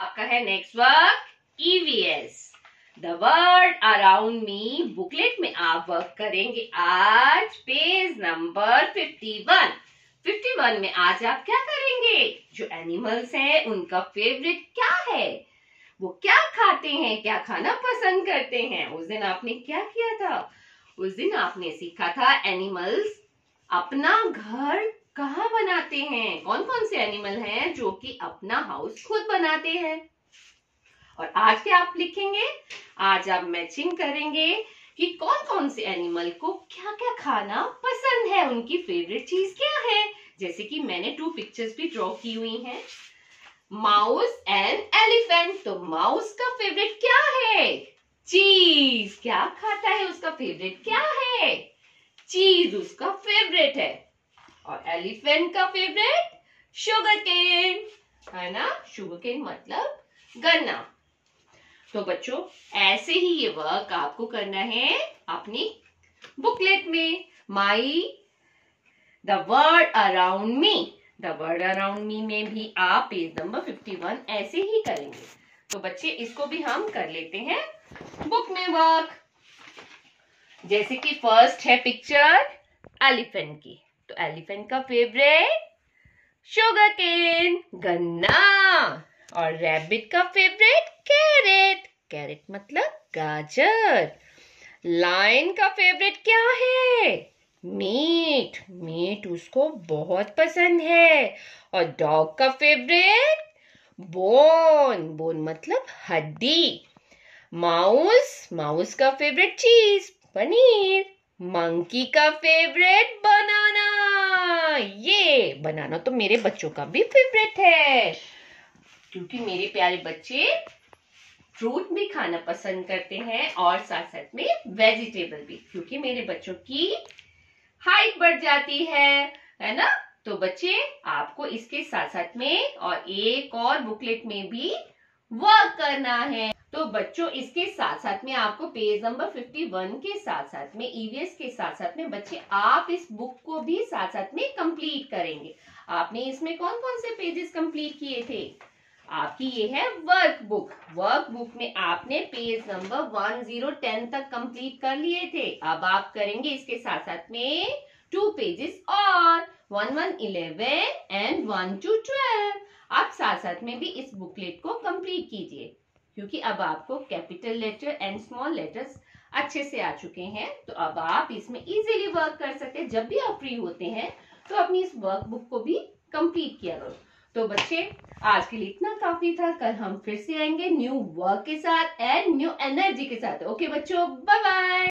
आपका है next work EVS the world around me booklet में आप वर्क करेंगे आज page number fifty one fifty one में आज आप क्या करेंगे? जो एनिमल्स हैं, उनका फेवरेट क्या है? वो क्या खाते हैं, क्या खाना पसंद करते हैं? उस दिन आपने क्या किया था? उस दिन आपने सीखा था एनिमल्स अपना घर कहाँ बनाते हैं? कौन कौन से एनिमल हैं जो कि अपना हाउस खुद बनाते हैं? और आज क्या आप लिखेंगे? आज आप मैचिंग करेंगे कि कौन कौन से एनिमल को क्या क्या खाना पसंद है, उनकी फेवरेट चीज़ क्या है? जैसे कि मैंने टू पिक्चर्स भी ड्रॉ की हुई हैं। माउस एंड एलिफेंट तो माउस का फेवरेट क्या है? चीज़ क्या खाता है उसका फेवरेट क्या है? चीज़ उसका फेवरेट है। और एलिफेंट का फेवरेट शुगर केन है ना? शुगर केन मतलब गन्ना. तो बच्चों, ऐसे ही ये वर्क आपको करना है अपनी बुकलेट में. My the world around me the world around me में भी आप पेज नंबर फिफ्टी वन ऐसे ही करेंगे. तो बच्चे, इसको भी हम कर लेते हैं बुक में वर्क जैसे कि फ़र्स्ट है पिक्चर एलिफेंट की. तो एलिफेंट का फेवरेट, शुगर केन, गन्ना। और रैबिट का फेवरेट, कैरेट। कैरेट मतलब गाजर। लाइन का फेवरेट क्या है? मीट। मीट उसको बहुत पसंद है। और डॉग का फेवरेट, बोन। बोन मतलब हड्डी। माउस। माउस का फेवरेट चीज़, पनीर। मंकी का फेवरेट बनाना। ये बनाना तो मेरे बच्चों का भी फेवरेट है। क्योंकि मेरे प्यारे बच्चे फ्रूट भी खाना पसंद करते हैं और साथ साथ में वेजिटेबल भी, क्योंकि मेरे बच्चों की हाइट बढ़ जाती है है ना? तो बच्चे, आपको इसके साथ साथ में और एक और बुकलेट में भी वर्क करना है। तो बच्चों, इसके साथ साथ में आपको पेज नंबर 51 के साथ साथ में ईवीएस के साथ साथ में बच्चे, आप इस बुक को भी साथ साथ में कंप्लीट करेंगे। आपने इसमें कौन कौन से पेजेस कंप्लीट किए थे? आपकी ये है वर्क बुक वर्क बुक में आपने page number one zero ten तक कंप्लीट कर लिए थे। अब आप करेंगे इसके साथ साथ में टू पेजेस और। One one eleven and one two twelve आप साथ साथ में भी इस बुकलेट को कंप्लीट कीजिए। क्योंकि अब आपको capital letter and small letters अच्छे से आ चुके हैं तो अब आप इसमें इजीली वर्क कर सकते हैं। जब भी आप फ्री होते हैं तो अपनी इस वर्क बुक को भी कंप्लीट किया करो। तो बच्चे, आज के लिए इतना काफ़ी था। कल हम फिर से आएँगे न्यू वर्क के साथ एंड न्यू एनर्जी के साथ। ओके बच्चों बाय बाय